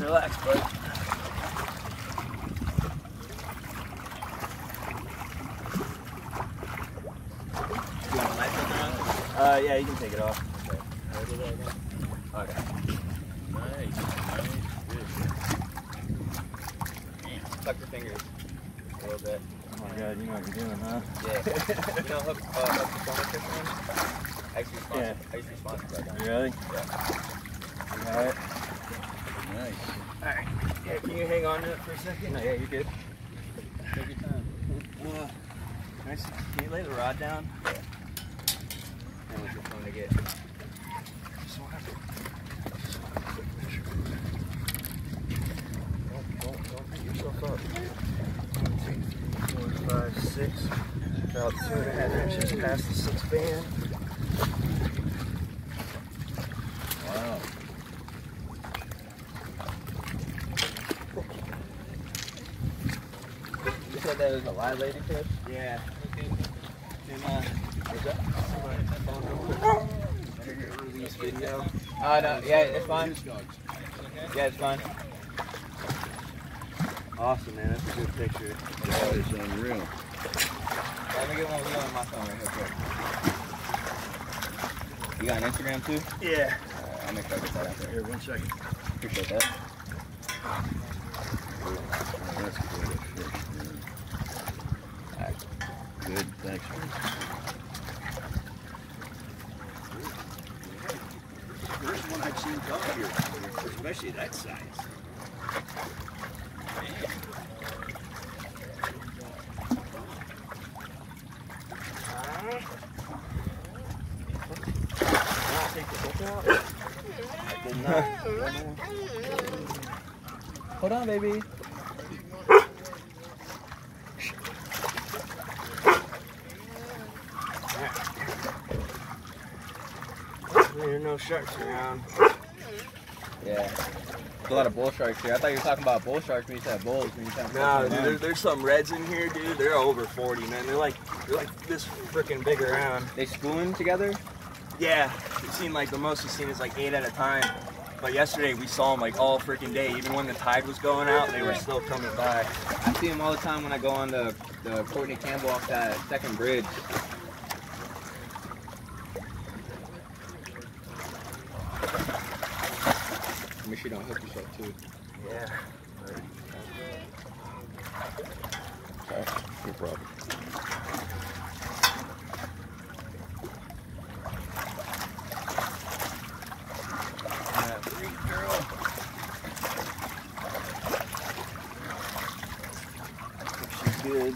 Relax, bud. You want a? Uh, yeah, you can take it off. Okay. Nice, nice fish. Tuck your fingers a little bit. Oh my god, you know what you're doing, huh? Yeah. you know hook, uh, hook the corner fish one? I used to be sponsored. Yeah. I used to be sponsored by them. Really? Yeah. You got it? Yeah, can you hang on to it for a second? No, yeah, you're good. Take your time. Uh, nice. Can you lay the rod down? Your phone to get? Just just wanna quick measure. Don't, don't, don't beat yourself up. One, two, three, four, five, six. About two and a half inches past the six band. Wow. Said that was a live ladyfish? Yeah. And, uh, what's that? Phone real quick. Better get a release video. Oh, no, yeah, it's fine. Yeah, it's fine. Awesome, man. That's a good picture. That is unreal. Let me get one of on my phone right here, quick. You got an Instagram too? Yeah. Uh, I'll make sure I get that out there. Here, one second. Appreciate that. That's quite a fish, man. Alright. Good, thanks, man. First one I've seen come here, especially that size. Take the hook out. I did not. Hold on, baby. There are no sharks around. Yeah. There's a lot of bull sharks here. I thought you were talking about bull sharks when you said bulls. When you said No, dude, there, there's some reds in here, dude. They're over 40, man. They're like, they're like this freaking big around. They schooling together? Yeah, we've seen like the most we've seen is like eight at a time. But yesterday we saw them like all freaking day. Even when the tide was going out, they were still coming by. I see them all the time when I go on the, the Courtney Campbell off that second bridge. Make sure you don't hook yourself too. Yeah. Sorry. No problem. Yeah, freak girl. She's good.